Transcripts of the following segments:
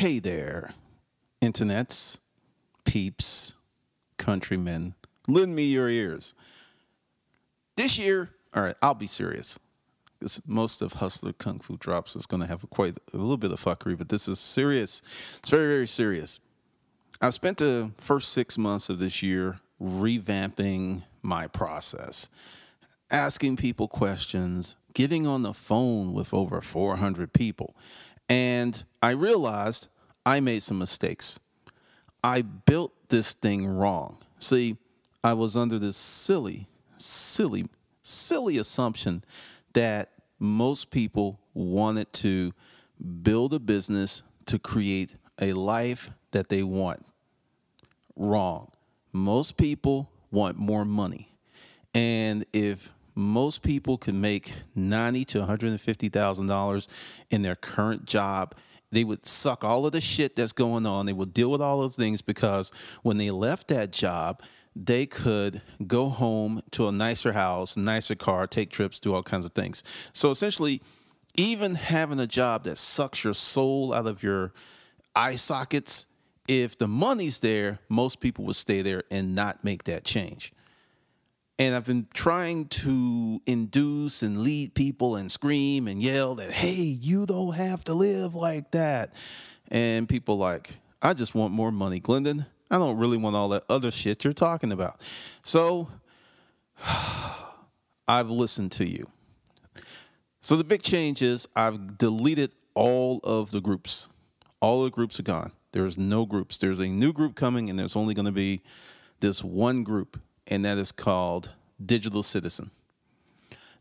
Hey there, internets, peeps, countrymen, lend me your ears. This year, all right, I'll be serious. Because most of Hustler Kung Fu Drops is going to have a quite a little bit of fuckery, but this is serious. It's very, very serious. I spent the first six months of this year revamping my process, asking people questions, getting on the phone with over 400 people. And I realized I made some mistakes. I built this thing wrong. See, I was under this silly, silly, silly assumption that most people wanted to build a business to create a life that they want. Wrong. Most people want more money. And if most people can make ninety to one hundred and fifty thousand dollars in their current job, they would suck all of the shit that's going on. They would deal with all those things because when they left that job, they could go home to a nicer house, nicer car, take trips, do all kinds of things. So essentially, even having a job that sucks your soul out of your eye sockets, if the money's there, most people would stay there and not make that change. And I've been trying to induce and lead people and scream and yell that, hey, you don't have to live like that. And people like, I just want more money, Glendon. I don't really want all that other shit you're talking about. So I've listened to you. So the big change is I've deleted all of the groups. All the groups are gone. There's no groups. There's a new group coming, and there's only going to be this one group, and that is called Digital Citizen.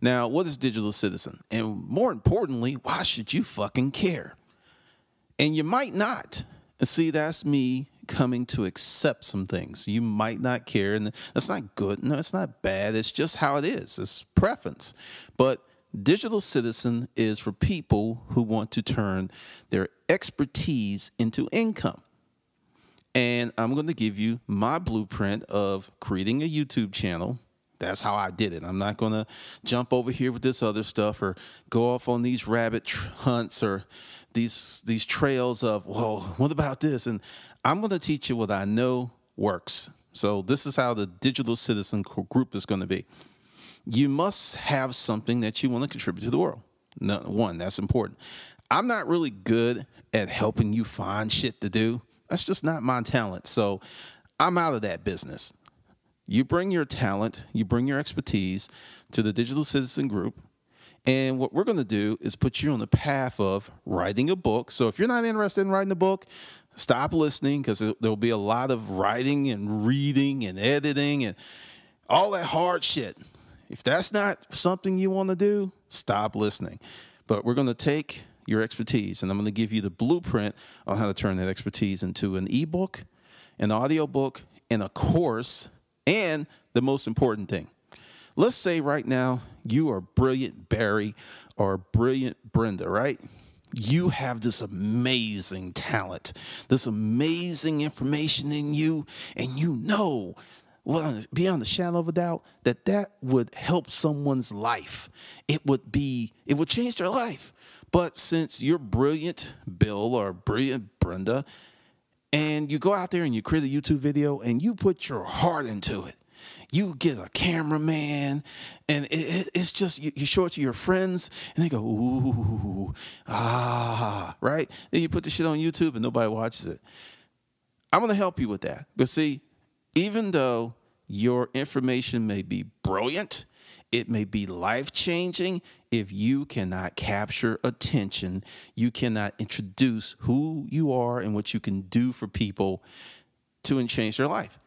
Now, what is Digital Citizen? And more importantly, why should you fucking care? And you might not. See, that's me coming to accept some things. You might not care, and that's not good. No, it's not bad. It's just how it is. It's preference. But digital citizen is for people who want to turn their expertise into income. And I'm going to give you my blueprint of creating a YouTube channel. That's how I did it. I'm not going to jump over here with this other stuff or go off on these rabbit tr- hunts or these these trails of, well, what about this? And I'm going to teach you what I know works. So this is how the digital citizen group is going to be. You must have something that you want to contribute to the world. No, one, that's important. I'm not really good at helping you find shit to do. That's just not my talent. So I'm out of that business. You bring your talent, you bring your expertise to the digital citizen group. And what we're going to do is put you on the path of writing a book. So if you're not interested in writing a book, stop listening because there'll be a lot of writing and reading and editing and all that hard shit. If that's not something you want to do, stop listening. But we're going to take your expertise and I'm going to give you the blueprint on how to turn that expertise into an ebook, an audio book, and a course, and the most important thing. Let's say right now you are brilliant Barry or brilliant Brenda, right? you have this amazing talent, this amazing information in you, and you know, well, beyond the shadow of a doubt, that that would help someone's life. It would be, it would change their life. But since you're brilliant, Bill, or brilliant, Brenda, and you go out there and you create a YouTube video and you put your heart into it, you get a cameraman, and it, it, it's just you, you, show it to your friends, and they go ooh ah right. Then you put the shit on YouTube, and nobody watches it. I'm gonna help you with that. But see, even though your information may be brilliant, it may be life changing. If you cannot capture attention, you cannot introduce who you are and what you can do for people to change their life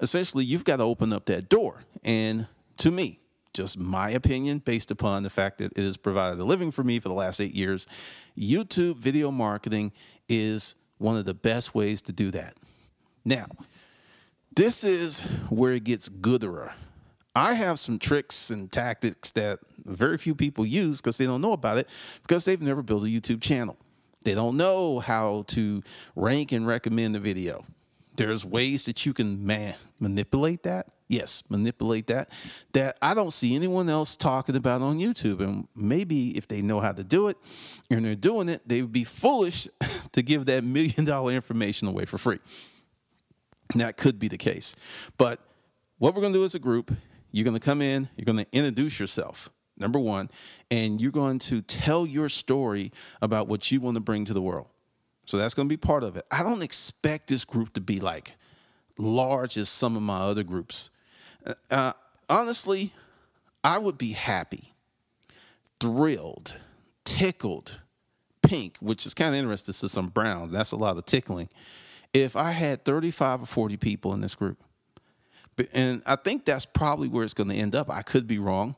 essentially you've got to open up that door. And to me, just my opinion, based upon the fact that it has provided a living for me for the last eight years, YouTube video marketing is one of the best ways to do that. Now, this is where it gets gooder. I have some tricks and tactics that very few people use because they don't know about it because they've never built a YouTube channel. They don't know how to rank and recommend a video. there's ways that you can man manipulate that. Yes, manipulate that. That I don't see anyone else talking about on YouTube. And maybe if they know how to do it and they're doing it, they would be foolish to give that million dollar information away for free. And that could be the case. But what we're going to do as a group, you're going to come in, you're going to introduce yourself number one, and you're going to tell your story about what you want to bring to the world. So that's going to be part of it. I don't expect this group to be like large as some of my other groups. Uh, uh honestly, I would be happy, thrilled, tickled, pink, which is kind of interesting to some brown. That's a lot of tickling. If I had 35 or 40 people in this group, and I think that's probably where it's going to end up. I could be wrong.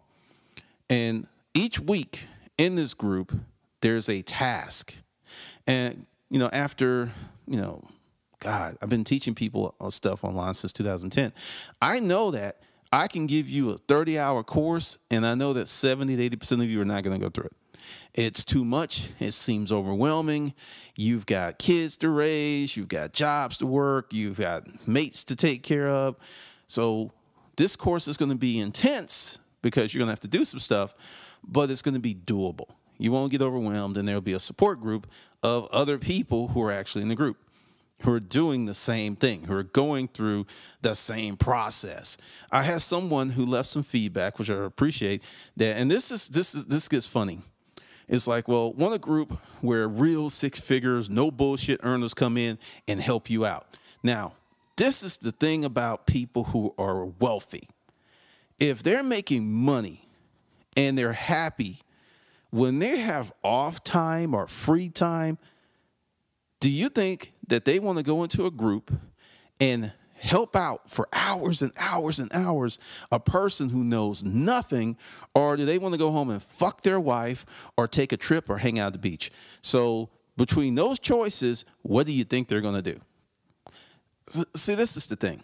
And each week in this group, there's a task. And, you know, after, you know, God, I've been teaching people uh, stuff online since 2010. I know that I can give you a 30 hour course, and I know that 70 to 80% of you are not going to go through it. It's too much. It seems overwhelming. You've got kids to raise, you've got jobs to work, you've got mates to take care of. So, this course is going to be intense because you're going to have to do some stuff, but it's going to be doable. You won't get overwhelmed, and there'll be a support group of other people who are actually in the group who are doing the same thing, who are going through the same process. I had someone who left some feedback, which I appreciate. That, and this is this is this gets funny. It's like, well, want a group where real six figures, no bullshit earners come in and help you out. Now, this is the thing about people who are wealthy if they're making money and they're happy, when they have off time or free time, do you think that they want to go into a group and help out for hours and hours and hours a person who knows nothing, or do they want to go home and fuck their wife or take a trip or hang out at the beach? So, between those choices, what do you think they're going to do? See, this is the thing.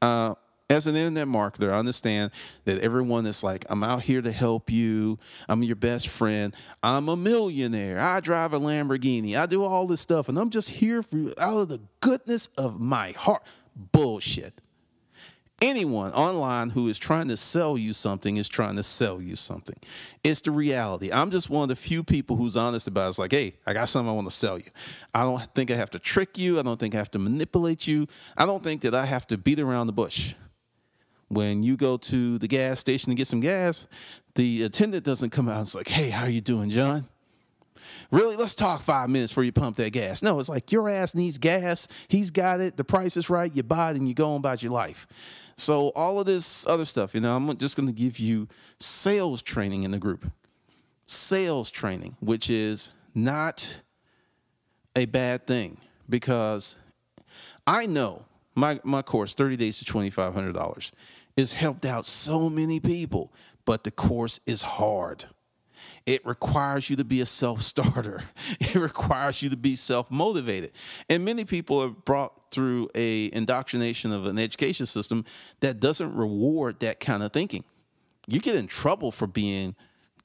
Uh, as an internet marketer, I understand that everyone is like, I'm out here to help you. I'm your best friend. I'm a millionaire. I drive a Lamborghini. I do all this stuff, and I'm just here for you out of the goodness of my heart. Bullshit. Anyone online who is trying to sell you something is trying to sell you something. It's the reality. I'm just one of the few people who's honest about it. It's like, hey, I got something I want to sell you. I don't think I have to trick you. I don't think I have to manipulate you. I don't think that I have to beat around the bush when you go to the gas station to get some gas, the attendant doesn't come out and it's like, hey, how are you doing, John? Really, let's talk five minutes before you pump that gas. No, it's like your ass needs gas. He's got it. The price is right. You buy it and you go on about your life. So all of this other stuff, you know, I'm just going to give you sales training in the group. Sales training, which is not a bad thing because I know my my course, 30 days to $2,500 has helped out so many people, but the course is hard. It requires you to be a self starter. It requires you to be self motivated. And many people are brought through a indoctrination of an education system that doesn't reward that kind of thinking. You get in trouble for being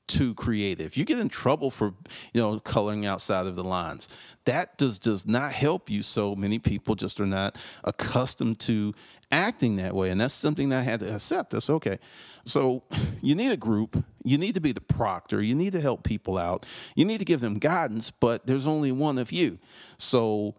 too creative. You get in trouble for, you know, coloring outside of the lines. That does does not help you. So many people just are not accustomed to acting that way. And that's something that I had to accept. That's okay. So you need a group. You need to be the proctor. You need to help people out. You need to give them guidance, but there's only one of you. So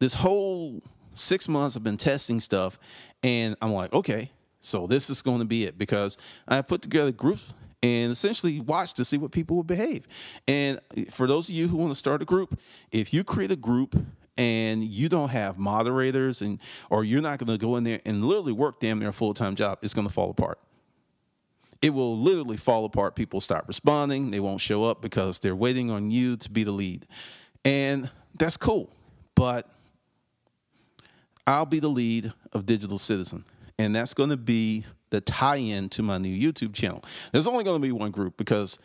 this whole six months I've been testing stuff and I'm like, okay, so this is going to be it because I put together groups and essentially watch to see what people will behave. And for those of you who want to start a group, if you create a group and you don't have moderators and or you're not going to go in there and literally work damn near a full-time job, it's going to fall apart. It will literally fall apart. People stop responding. They won't show up because they're waiting on you to be the lead. And that's cool. But I'll be the lead of Digital Citizen. And that's going to be the tie in to my new YouTube channel. There's only going to be one group because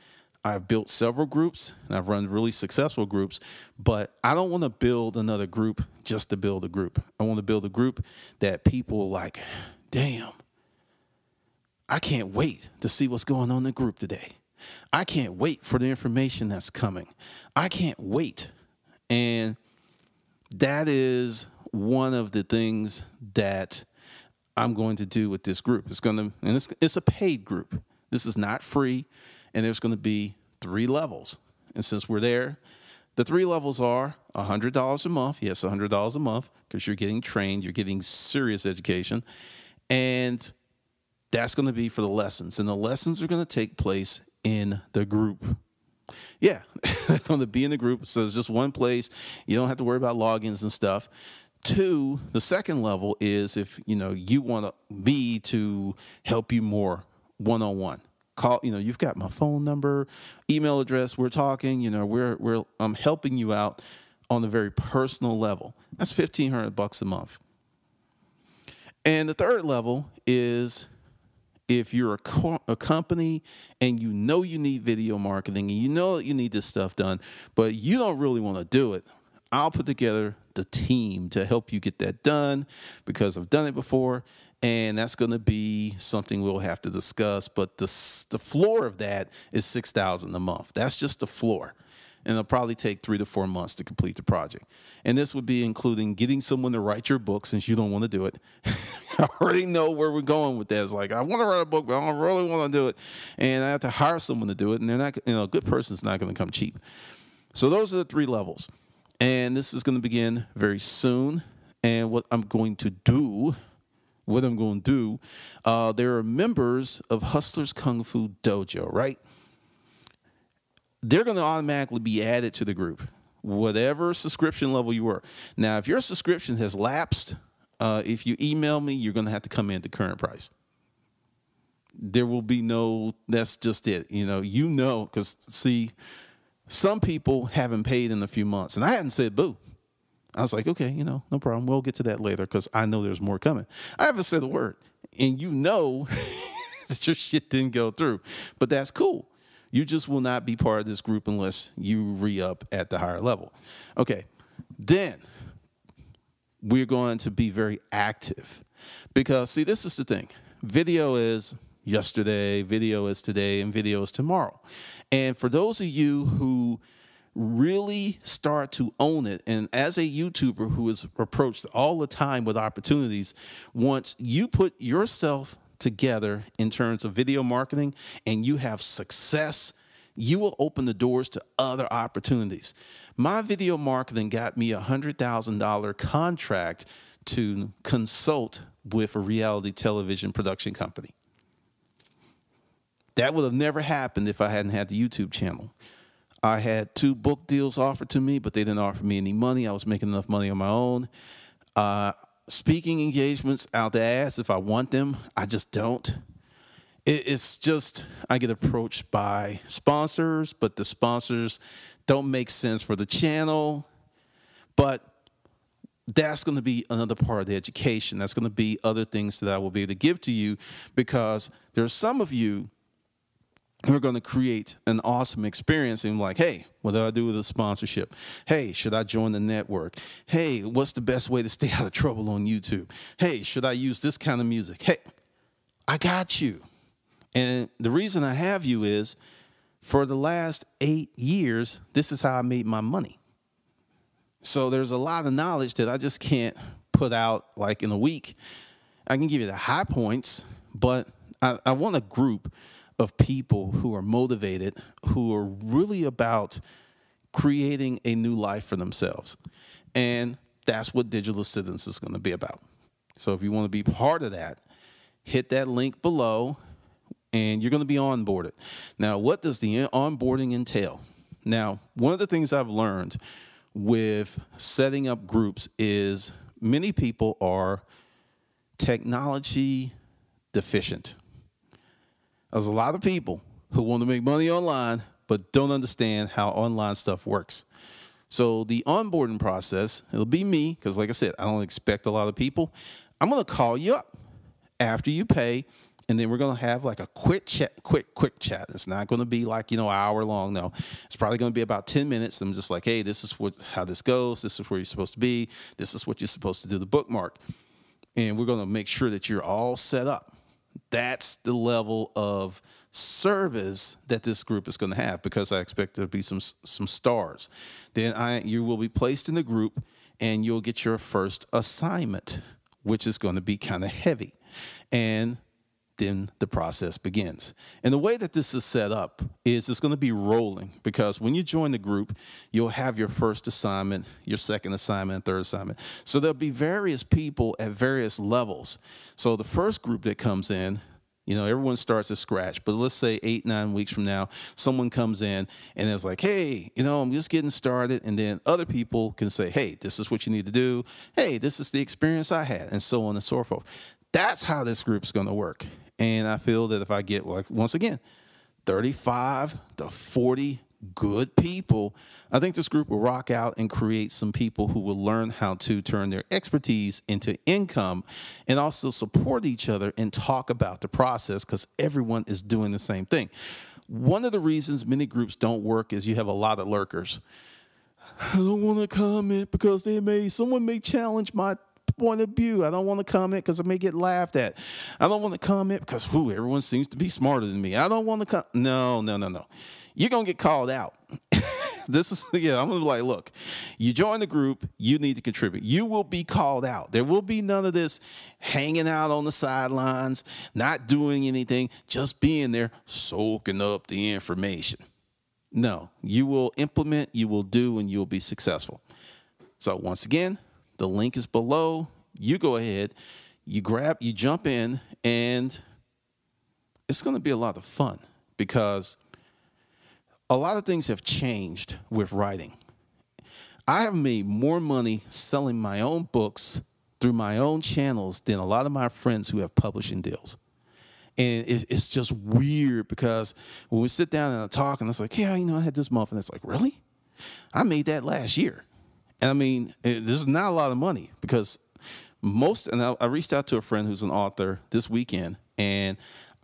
I've built several groups and I've run really successful groups, but I don't want to build another group just to build a group. I want to build a group that people like, damn, I can't wait to see what's going on in the group today. I can't wait for the information that's coming. I can't wait. And that is one of the things that I'm going to do with this group. It's going to, and it's, it's a paid group. This is not free, and there's going to be three levels. And since we're there, the three levels are $100 a month. Yes, $100 a month because you're getting trained, you're getting serious education. And that's going to be for the lessons. And the lessons are going to take place in the group. Yeah, they're going to be in the group. So it's just one place. You don't have to worry about logins and stuff. Two, the second level is if you know you want me to help you more one on one. Call, you know, you've got my phone number, email address. We're talking. You know, we're we're I'm helping you out on a very personal level. That's fifteen hundred bucks a month. And the third level is if you're a, co- a, company and you know you need video marketing and you know that you need this stuff done, but you don't really want to do it, I'll put together the team to help you get that done because I've done it before. And that's going to be something we'll have to discuss. But the, the floor of that is 6000 a month. That's just the floor and it'll probably take three to four months to complete the project. And this would be including getting someone to write your book since you don't want to do it. I already know where we're going with that. It's like, I want to write a book, but I don't really want to do it. And I have to hire someone to do it. And they're not, you know, a good person's not going to come cheap. So those are the three levels. And this is going to begin very soon. And what I'm going to do, what I'm going to do, uh, there are members of Hustlers Kung Fu Dojo, right? they're going to automatically be added to the group, whatever subscription level you were. Now, if your subscription has lapsed, uh, if you email me, you're going to have to come in at the current price. There will be no, that's just it. You know, you know, because see, some people haven't paid in a few months, and I hadn't said boo. I was like, okay, you know, no problem. We'll get to that later because I know there's more coming. I haven't said a word, and you know that your shit didn't go through, but that's cool you just will not be part of this group unless you re up at the higher level. Okay, then we're going to be very active because, see, this is the thing video is yesterday, video is today, and video is tomorrow. And for those of you who really start to own it. And as a YouTuber who is approached all the time with opportunities, once you put yourself together in terms of video marketing and you have success, you will open the doors to other opportunities. My video marketing got me a $100,000 contract to consult with a reality television production company. That would have never happened if I hadn't had the YouTube channel. I had two book deals offered to me, but they didn't offer me any money. I was making enough money on my own. Uh, speaking engagements out the ass if I want them. I just don't. it's just I get approached by sponsors, but the sponsors don't make sense for the channel. But that's going to be another part of the education. That's going to be other things that I will be able to give to you because there are some of you we're going to create an awesome experience and like hey what do i do with a sponsorship? Hey should i join the network? Hey what's the best way to stay out of trouble on youtube? Hey should i use this kind of music? Hey i got you. And the reason i have you is for the last eight years this is how i made my money. So there's a lot of knowledge that i just can't put out like in a week. I can give you the high points but i, I want a group of people who are motivated, who are really about creating a new life for themselves. And that's what Digital Citizens is going to be about. So if you want to be part of that, hit that link below and you're going to be onboarded. Now, what does the onboarding entail? Now, one of the things I've learned with setting up groups is many people are technology deficient. There's a lot of people who want to make money online but don't understand how online stuff works. So the onboarding process, it'll be me because like I said, I don't expect a lot of people. I'm going to call you up after you pay and then we're going to have like a quick chat quick quick chat. It's not going to be like you know hour long no. It's probably going to be about 10 minutes. I'm just like hey this is what how this goes. This is where you're supposed to be. This is what you're supposed to do the bookmark. And we're going to make sure that you're all set up That's the level of service that this group is going to have because I expect there to be some some stars. Then I you will be placed in the group and you'll get your first assignment, which is going to be kind of heavy. And then the process begins. And the way that this is set up is it's going to be rolling because when you join the group, you'll have your first assignment, your second assignment, third assignment. So there'll be various people at various levels. So the first group that comes in, you know, everyone starts at scratch, but let's say eight, nine weeks from now, someone comes in and it's like, hey, you know, I'm just getting started. And then other people can say, hey, this is what you need to do. Hey, this is the experience I had, and so on and so forth. That's how this group is going to work. And I feel that if I get, like, once again, 35 to 40 good people, I think this group will rock out and create some people who will learn how to turn their expertise into income and also support each other and talk about the process because everyone is doing the same thing. One of the reasons many groups don't work is you have a lot of lurkers. I don't want to comment because they may someone may challenge my point of view. I don't want to comment because I may get laughed at. I don't want to comment because who everyone seems to be smarter than me. I don't want to come. No, no, no, no. You're gonna get called out. this is yeah. I'm gonna be like, look, you join the group, you need to contribute. You will be called out. There will be none of this hanging out on the sidelines, not doing anything, just being there, soaking up the information. No, you will implement, you will do, and you'll be successful. So once again, the link is below. You go ahead, you grab, you jump in, and it's going to be a lot of fun because a lot of things have changed with writing. I have made more money selling my own books through my own channels than a lot of my friends who have publishing deals. And it's just weird because when we sit down and I talk and it's like, yeah, you know, I had this month, and it's like, really? I made that last year. And I mean, is not a lot of money because most, and I, I reached out to a friend who's an author this weekend, and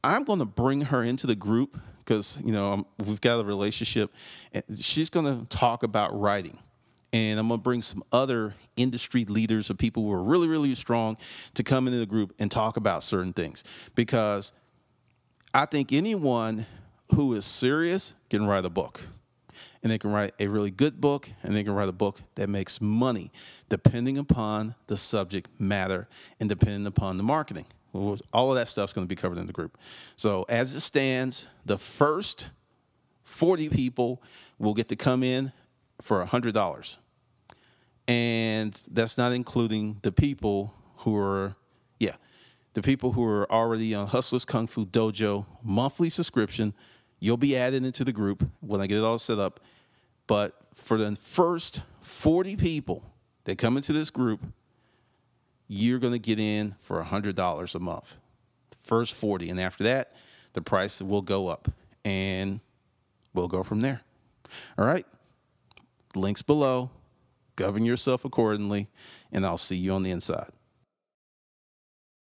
I'm going to bring her into the group because you know we've got a relationship, and she's going to talk about writing. And I'm going to bring some other industry leaders or people who are really, really strong to come into the group and talk about certain things. Because I think anyone who is serious can write a book and they can write a really good book and they can write a book that makes money depending upon the subject matter and depending upon the marketing. All of that stuff is going to be covered in the group. So as it stands, the first 40 people will get to come in for $100. And that's not including the people who are, yeah, the people who are already on Hustlers Kung Fu Dojo monthly subscription You'll be added into the group when I get it all set up. But for the first 40 people that come into this group, you're going to get in for $100 a month. First 40. And after that, the price will go up and we'll go from there. All right. Links below. Govern yourself accordingly, and I'll see you on the inside.